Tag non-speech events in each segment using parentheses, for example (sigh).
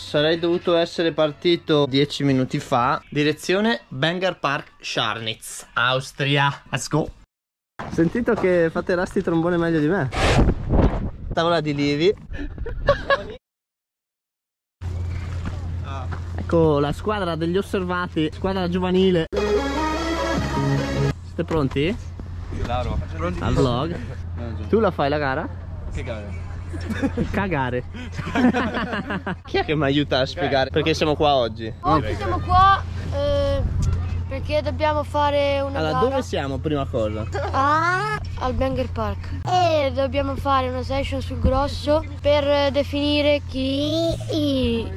sarei dovuto essere partito 10 minuti fa. Direzione Banger Park Scharnitz, Austria. Let's go. Sentito che fate rasti trombone meglio di me. Tavola di Livi. Ecco la squadra degli osservati, squadra giovanile. Siete pronti? Claro. Al vlog? Tu la fai la gara? Che gara? Cagare. Chi è che mi aiuta a spiegare perché siamo qua oggi? Oggi siamo qua eh, perché dobbiamo fare una Allora, gara dove siamo prima cosa? Ah, al Banger Park e dobbiamo fare una session sul grosso per eh, definire chi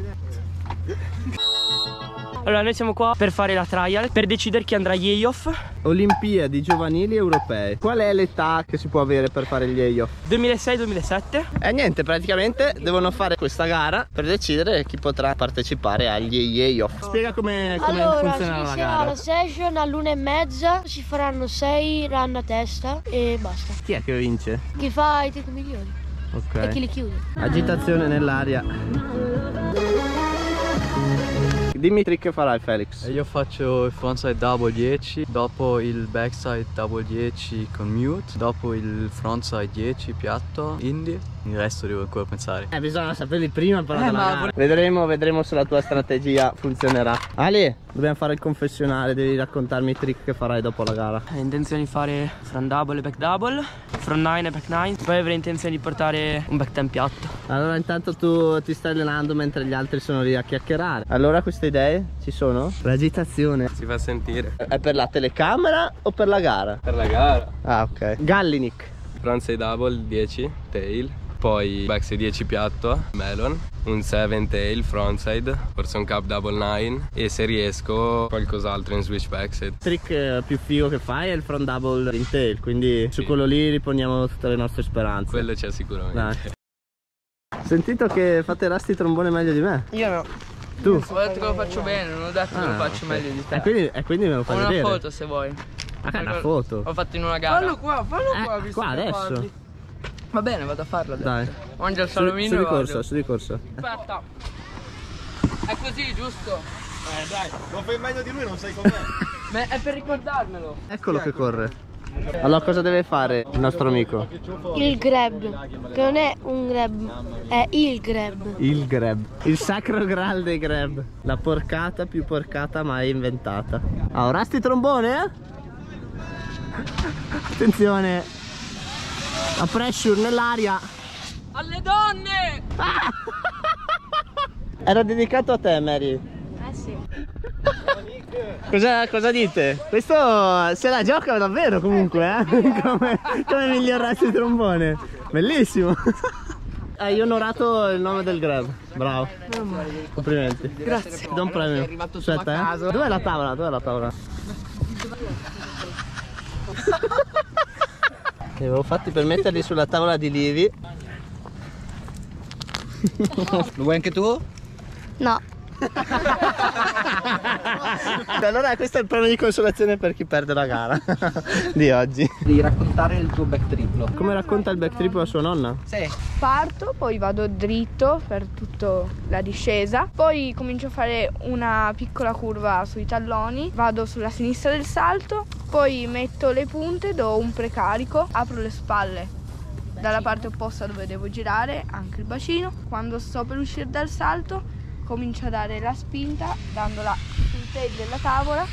Allora noi siamo qua per fare la trial Per decidere chi andrà agli playoff Olimpiadi giovanili europee. Qual è l'età che si può avere per fare gli EIO? 2006-2007 E niente, praticamente devono fare questa gara per decidere chi potrà partecipare agli EIO. Spiega come, come Allora, si funzionerà la inizierà gara. la session all'una e mezza Si faranno sei run a testa e basta Chi è che vince? Chi fa i titoli migliori e chi Ok. li chiude Agitazione nell'aria. Dimmi i trick che farai Felix. Io faccio il frontside double 10, dopo il backside double 10 con mute, dopo il frontside 10 piatto, indie, il resto devo ancora pensare. Eh, bisogna saperli prima però Eh, ma gara. Vedremo, vedremo se la tua strategia funzionerà. Ale, dobbiamo fare il confessionale, devi raccontarmi i trick che farai dopo la gara. Ho intenzione di fare front double e back double Front 9 e back 9 Poi avrei intenzione di portare un back 10 piatto Allora intanto tu ti stai allenando mentre gli altri sono lì a chiacchierare. Allora queste idee ci sono? L'agitazione. Si fa sentire. È per la telecamera o per la gara? Per la gara. Ah ok. Gallinic. Frontside double 10, tail, poi backside 10 piatto, melon, un 7 tail frontside, forse un cap double 9 e se riesco qualcos'altro in switch backside. Il trick eh, più figo che fai è il front double in tail, quindi su Sì. quello lì riponiamo tutte le nostre speranze. Quello c'è sicuramente. Dai. Sentito che fate rasti trombone meglio di me? Io no. Tu? Ho detto che lo faccio bene, non ho detto che lo Ah, faccio ok. meglio di te. E quindi, e quindi me lo Ho fai una vedere? foto se vuoi. Ah, una foto? Ho fatto in una gara. Fallo qua, fallo qua, Eh, visto qua adesso? parli. Va bene, vado a farlo adesso. Dai. Mangio il Su, salomino su e di corsa, su di corsa. Aspetta. È così, giusto? (laughs) Ma è per ricordarmelo. Eccolo che corre. Allora cosa deve fare il nostro amico? Il grab Che non è un grab È il grab Il grab. Il sacro graal dei grab. La porcata più porcata mai inventata. Ah, rasti trombone? (laughs) Attenzione. La pressure nell'aria. Alle donne! (laughs) Era dedicato a te, Mary. Eh sì Cosa, cosa dite? Questo se la gioca davvero comunque, eh? (laughs) come, come miglior resti trombone. Bellissimo. (laughs) Hai onorato il nome del grab. Bravo. Complimenti. Grazie. Do un premio. Aspetta, eh. Dov'è la tavola? Dov'è la tavola? Li avevo fatti per metterli sulla tavola di Livi. Lo vuoi anche tu? No (laughs) allora questo è il premio di consolazione per chi perde la gara (laughs) di oggi. Devi raccontare il tuo back triplo. Come racconta il back trip a sua nonna? Sì. Parto, poi vado dritto per tutta la discesa, poi comincio a fare una piccola curva sui talloni, vado sulla sinistra del salto, poi metto le punte, do un precarico, apro le spalle dalla parte opposta dove devo girare, anche il bacino. Quando sto per uscire dal salto, comincio a dare la spinta dandola tail della tavola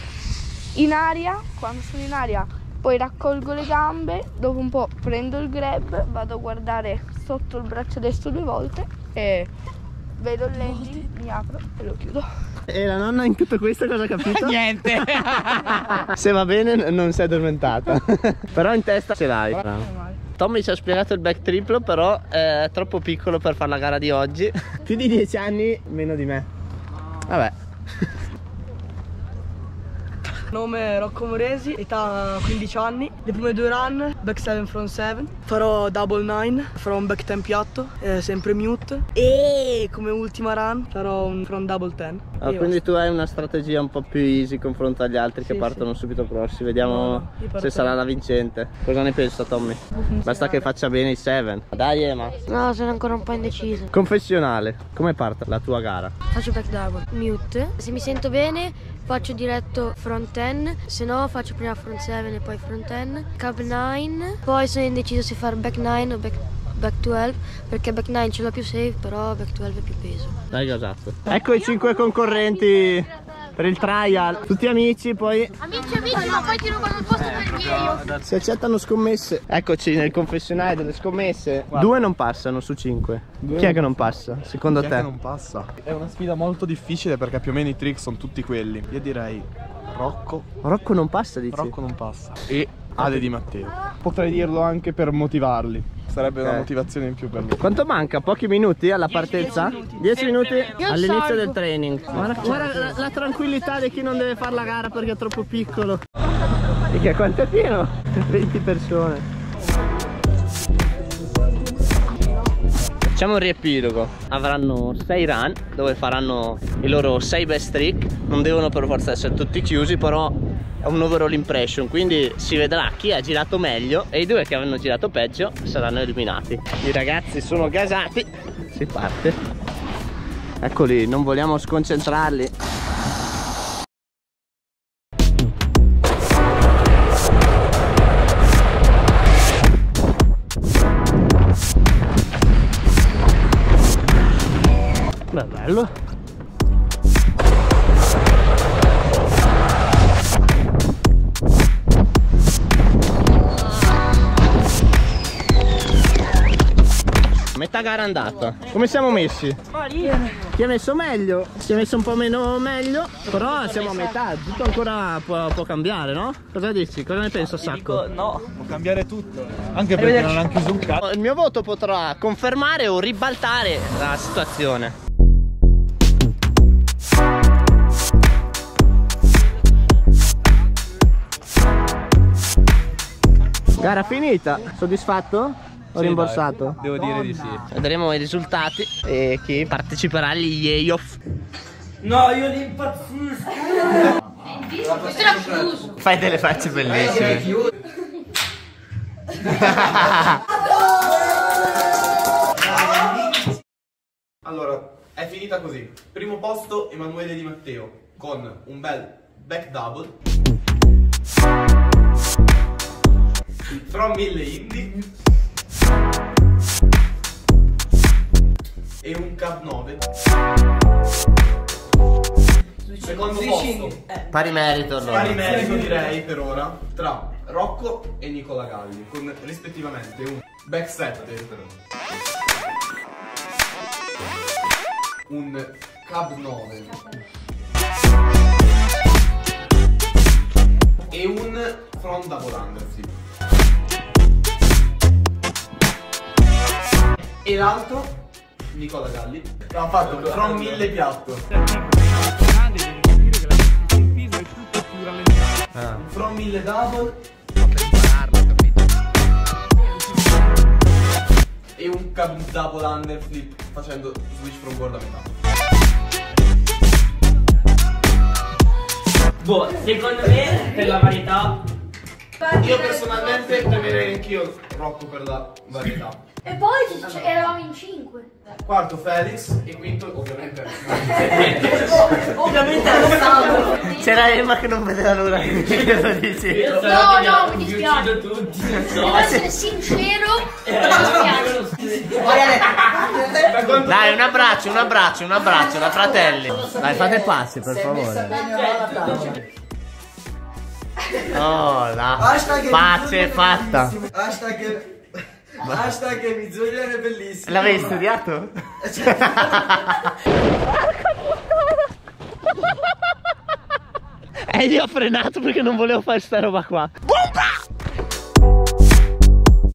in aria, quando sono in aria poi raccolgo le gambe, dopo un po' prendo il grab, vado a guardare sotto il braccio destro due volte e vedo il landing, mi apro e lo chiudo. E la nonna in tutto questo cosa ha capito? (laughs) Niente. (laughs) Se va bene non si è addormentata (laughs) Però in testa ce l'hai male. Tommy ci ha spiegato il back triplo Però è troppo piccolo per fare la gara di oggi Più di 10 anni meno di me Vabbè Nome Rocco Moresi, età 15 anni, le prime due run, back 7 front 7, farò double 9, farò un back 10 piatto, eh, sempre mute. E come ultima run farò un front double 10. Ah, quindi tu hai una strategia un po' più easy confronto agli altri che Sì, partono subito grossi. Vediamo No, se sarà la vincente. Cosa ne pensa Tommy? Basta che faccia bene i 7. Dai Ema. No, sono ancora un po' indeciso. Confessionale, come parte la tua gara? Faccio back double, mute. Se mi sento bene faccio diretto front 10, se no faccio prima front 7 e poi front 10. Cab 9, poi sono indeciso se fare back 9 o back, back 12 perché back 9 ce l'ho più safe però back 12 è più peso. Dai esatto. Ecco i cinque concorrenti per il trial. Tutti amici, poi Amici, amici, ma poi ti rubano il posto perché io. si accettano scommesse. Eccoci nel confessionale delle scommesse. Due non passano su cinque. Chi è che non passa? Secondo Chi è te? che non passa? È una sfida molto difficile perché più o meno i trick sono tutti quelli. Io direi Rocco. Rocco non passa, dici? Rocco non passa. E Ale Di Matteo. Potrei dirlo anche per motivarli. Sarebbe Ok. una motivazione in più per loro. Quanto manca? Pochi minuti alla partenza? 10 minuti all'inizio salgo. del training. Guarda, guarda la, la tranquillità di chi non deve fare la gara perché è troppo piccolo. Mica quanto è pieno? 20 persone. Facciamo un riepilogo. Avranno 6 run dove faranno i loro 6 best trick. Non devono per forza essere tutti chiusi, però è un overall impression. Quindi si vedrà chi ha girato meglio e i due che hanno girato peggio saranno eliminati. I ragazzi sono gasati. Si parte. Eccoli, non vogliamo sconcentrarli. Bello. Metà gara andata. Come siamo messi? Chi ha messo meglio? Si è messo un po' meno meglio, però siamo a metà, tutto ancora può, può cambiare, no? Cosa dici? Cosa ne pensa Sacco? no. Può cambiare tutto. Anche perché non hanno chiuso un cazzo. Il mio voto potrà confermare o ribaltare la situazione. Gara finita, soddisfatto? O rimborsato? Devo dire di sì. Vedremo i risultati e chi parteciperà agli Yeoff. No, io li impazzisco. Fai delle facce bellissime. Allora, è finita così. Primo posto Emanuele Di Matteo con un bel back double. From 1000 indie. E un cap 9. Secondo posto. Pari merito allora. Pari merito direi per ora tra Rocco e Nicola Galli con rispettivamente un back 7 un cab 9 e un front double underflip e l'altro? Nicola Galli. Ha fatto un front 1000 piatto. Un front 1000 double. E un double underflip facendo switch from board a metà. Boh, secondo me, per la varietà, Io personalmente premierei anch'io Rocco per la varietà. E poi cioè, eravamo in 5. Quarto Felix e quinto ovviamente (laughs) ovviamente stavo. C'era Emma che non vedeva l'ora che lo dici. No, no, mi dispiace. tutti. Devo essere sincero, mi dispiace. Dai, un abbraccio, un abbraccio, un abbraccio da fratelli. Dai, fate passi per favore. Oh, la pace è fatta. Hashtag Hashtag Mizzolian è bellissimo. L'avevi studiato? E io ho frenato perché non volevo fare sta roba qua.